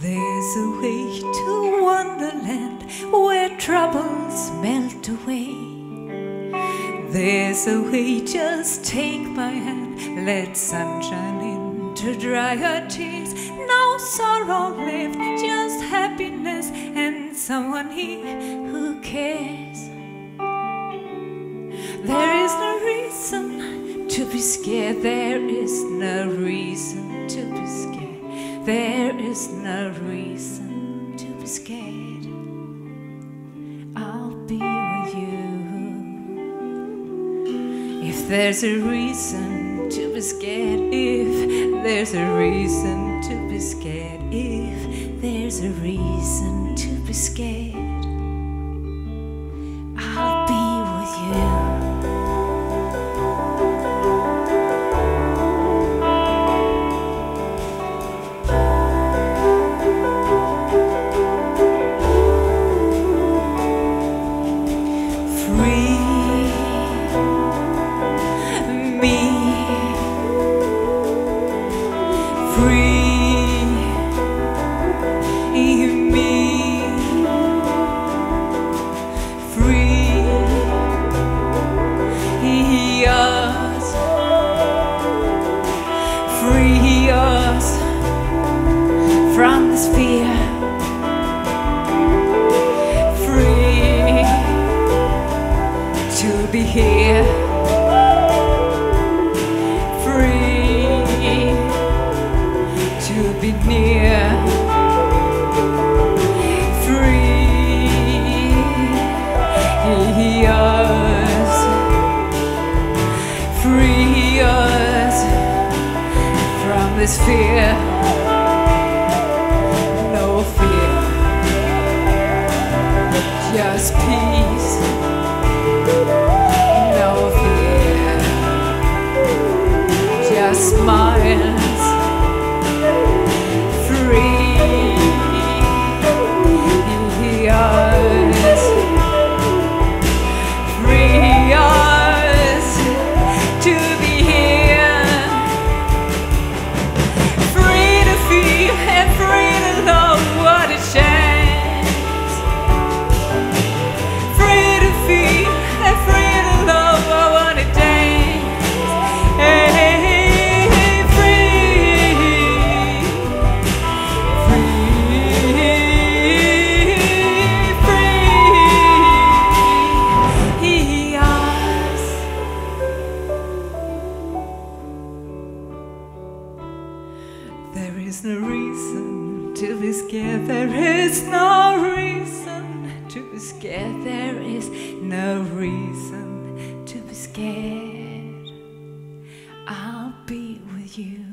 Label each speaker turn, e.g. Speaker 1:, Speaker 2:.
Speaker 1: There's a way to Wonderland where troubles melt away. There's a way, just take my hand, let sunshine in to dry her tears. No sorrow left, just happiness and someone here who cares. There is no reason to be scared, there is no reason to be scared there is no reason to be scared. I'll be with you. If there's a reason to be scared, if there's a reason to be scared, if there's a reason to be scared, be here. Free to be near. Free us. Free us from this fear. Just There is no reason to be scared, there is no reason to be scared, there is no reason to be scared. I'll be with you.